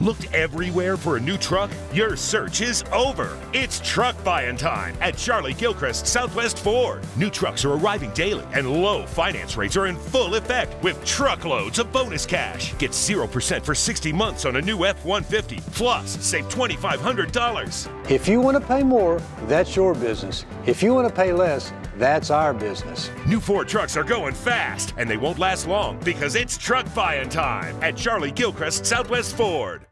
Looked everywhere for a new truck? Your search is over. It's truck buying time at Charlie Gilchrist Southwest Ford. New trucks are arriving daily, and low finance rates are in full effect with truckloads of bonus cash. Get 0% for 60 months on a new F 150, plus save $2,500. If you want to pay more, that's your business. If you want to pay less, that's our business. New Ford trucks are going fast, and they won't last long because it's truck buying time at Charlie Gilchrist Southwest Ford.